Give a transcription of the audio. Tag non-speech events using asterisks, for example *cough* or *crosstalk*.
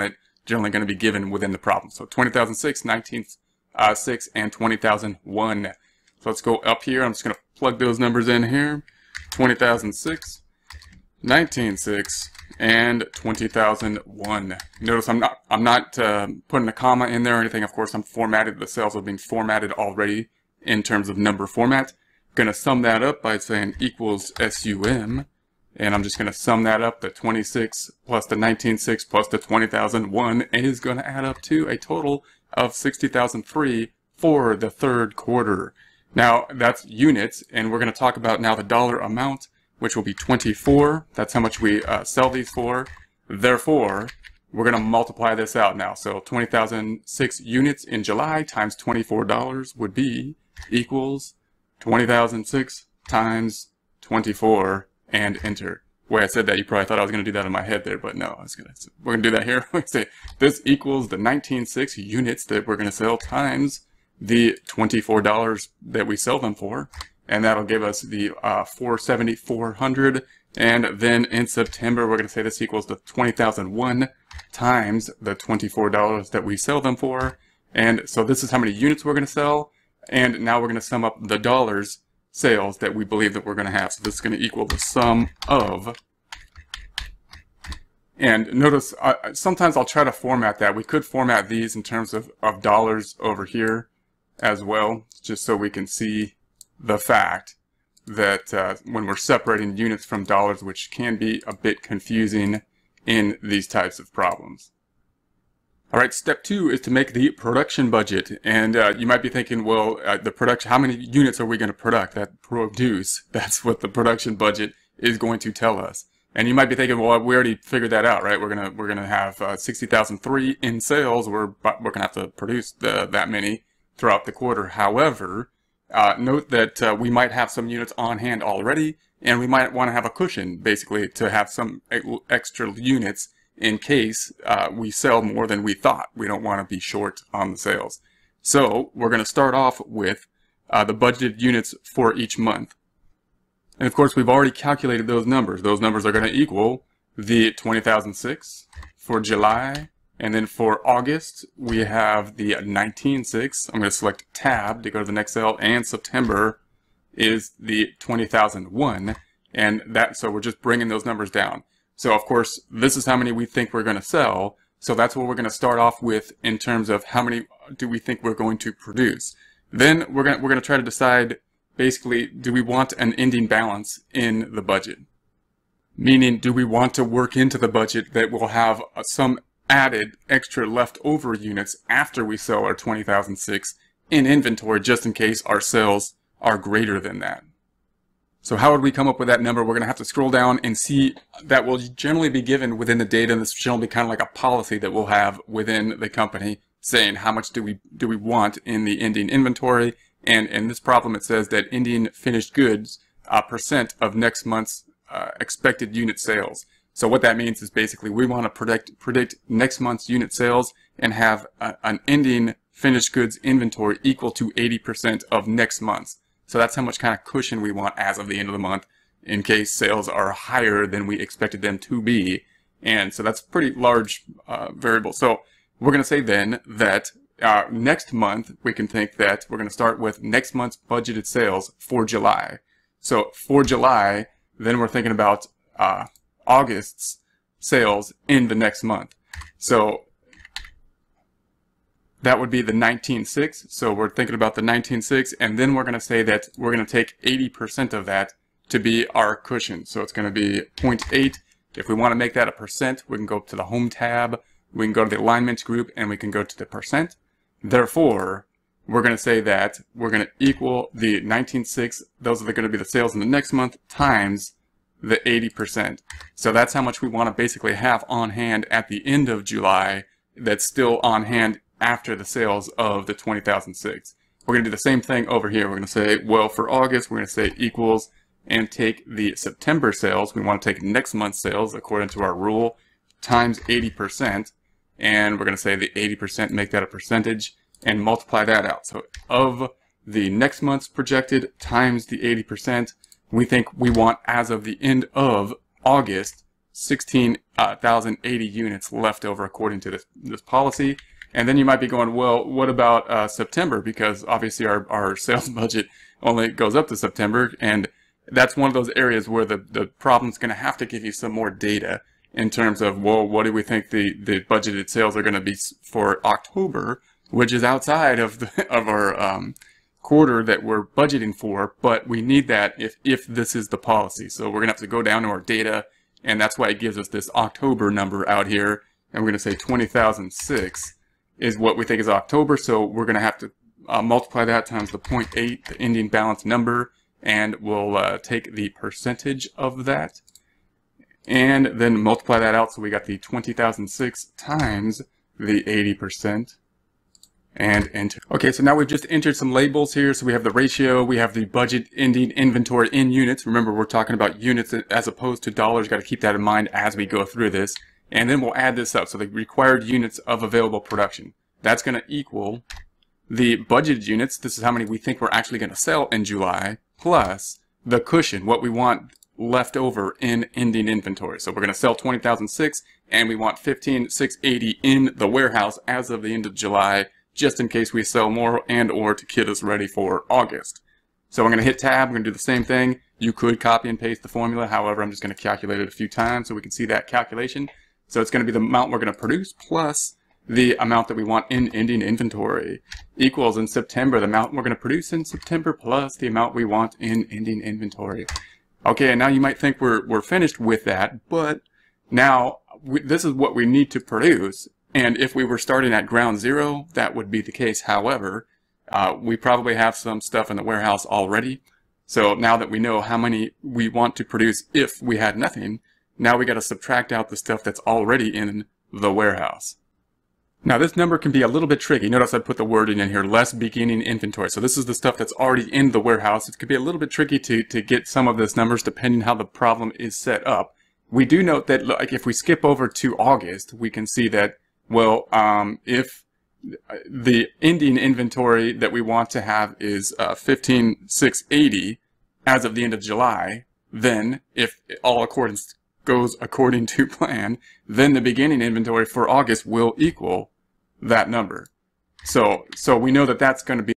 on it generally going to be given within the problem. So 20,006, 19,6, uh, and 20,001. So let's go up here. I'm just going to plug those numbers in here. 20,006, 19,6, and 20,001. Notice I'm not I'm not uh, putting a comma in there or anything. Of course, I'm formatted. The cells are being formatted already in terms of number format. Going to sum that up by saying equals SUM. And I'm just going to sum that up. The 26 plus the 19.6 plus the 20,001 is going to add up to a total of 60,003 for the third quarter. Now, that's units, and we're going to talk about now the dollar amount, which will be 24. That's how much we uh, sell these for. Therefore, we're going to multiply this out now. So 20,006 units in July times $24 would be equals 20,006 times 24 and enter. Way I said that, you probably thought I was going to do that in my head there, but no, I was gonna, we're going to do that here. *laughs* we say this equals the 19.6 units that we're going to sell times the $24 that we sell them for. And that'll give us the uh, 470, 400. And then in September, we're going to say this equals the 20,001 times the $24 that we sell them for. And so this is how many units we're going to sell. And now we're going to sum up the dollars sales that we believe that we're going to have. So this is going to equal the sum of and notice, uh, sometimes I'll try to format that. We could format these in terms of, of dollars over here as well, just so we can see the fact that uh, when we're separating units from dollars, which can be a bit confusing in these types of problems. All right, step two is to make the production budget. And uh, you might be thinking, well, uh, the production, how many units are we going to product? That produce, *laughs* that's what the production budget is going to tell us. And you might be thinking, well, we already figured that out, right? We're gonna we're gonna have uh, 60,003 in sales. We're we're gonna have to produce the, that many throughout the quarter. However, uh, note that uh, we might have some units on hand already, and we might want to have a cushion, basically, to have some extra units in case uh, we sell more than we thought. We don't want to be short on the sales. So we're going to start off with uh, the budgeted units for each month. And of course, we've already calculated those numbers. Those numbers are going to equal the 20,006 for July. And then for August, we have the 19.6. I'm going to select tab to go to the next cell. And September is the 20,001. And that, so we're just bringing those numbers down. So of course, this is how many we think we're going to sell. So that's what we're going to start off with in terms of how many do we think we're going to produce. Then we're going to, we're going to try to decide basically, do we want an ending balance in the budget? Meaning, do we want to work into the budget that will have uh, some added extra leftover units after we sell our 20,006 in inventory just in case our sales are greater than that? So how would we come up with that number? We're going to have to scroll down and see that will generally be given within the data. And this will generally be kind of like a policy that we'll have within the company saying how much do we do we want in the ending inventory. And in this problem, it says that ending finished goods uh, percent of next month's uh, expected unit sales. So what that means is basically we want to predict predict next month's unit sales and have a, an ending finished goods inventory equal to 80% of next month's. So that's how much kind of cushion we want as of the end of the month in case sales are higher than we expected them to be. And so that's pretty large uh, variable. So we're going to say then that uh, next month, we can think that we're going to start with next month's budgeted sales for July. So for July, then we're thinking about uh, August's sales in the next month. So that would be the 19.6. So we're thinking about the 19.6, and then we're going to say that we're going to take 80% of that to be our cushion. So it's going to be 0.8. If we want to make that a percent, we can go to the Home tab, we can go to the Alignment group, and we can go to the percent. Therefore, we're going to say that we're going to equal the 19.6, those are going to be the sales in the next month, times the 80%. So that's how much we want to basically have on hand at the end of July that's still on hand after the sales of the 20,006. We're going to do the same thing over here. We're going to say, well, for August, we're going to say equals and take the September sales. We want to take next month's sales according to our rule times 80%. And we're going to say the 80%, make that a percentage and multiply that out. So of the next month's projected times the 80%, we think we want as of the end of August 16,080 uh, units left over according to this, this policy. And then you might be going, well, what about uh, September? Because obviously our, our *laughs* sales budget only goes up to September. And that's one of those areas where the, the problem's going to have to give you some more data in terms of, well, what do we think the, the budgeted sales are going to be for October, which is outside of, the, *laughs* of our um, quarter that we're budgeting for, but we need that if, if this is the policy. So we're going to have to go down to our data, and that's why it gives us this October number out here, and we're going to say 20,006 is what we think is October, so we're going to have to uh, multiply that times the 0.8, the ending balance number, and we'll uh, take the percentage of that, and then multiply that out, so we got the 20,006 times the 80%, and enter. Okay, so now we've just entered some labels here. So we have the ratio, we have the budget ending inventory in units. Remember, we're talking about units as opposed to dollars. Got to keep that in mind as we go through this. And then we'll add this up. So the required units of available production. That's going to equal the budgeted units. This is how many we think we're actually going to sell in July, plus the cushion, what we want left over in ending inventory. So we're going to sell 20,006 and we want 15,680 in the warehouse as of the end of July just in case we sell more and or to get us ready for August. So I'm going to hit tab, I'm going to do the same thing. You could copy and paste the formula, however, I'm just going to calculate it a few times so we can see that calculation. So it's going to be the amount we're going to produce plus the amount that we want in ending inventory equals in September the amount we're going to produce in September plus the amount we want in ending inventory. Okay, and now you might think we're, we're finished with that, but now we, this is what we need to produce and if we were starting at ground zero, that would be the case. However, uh, we probably have some stuff in the warehouse already. So now that we know how many we want to produce if we had nothing, now we got to subtract out the stuff that's already in the warehouse. Now this number can be a little bit tricky. Notice I put the wording in here, less beginning inventory. So this is the stuff that's already in the warehouse. It could be a little bit tricky to, to get some of those numbers depending how the problem is set up. We do note that like if we skip over to August, we can see that well, um, if the ending inventory that we want to have is uh, 15680 as of the end of July, then if all accordance goes according to plan, then the beginning inventory for August will equal that number. So, so we know that that's going to be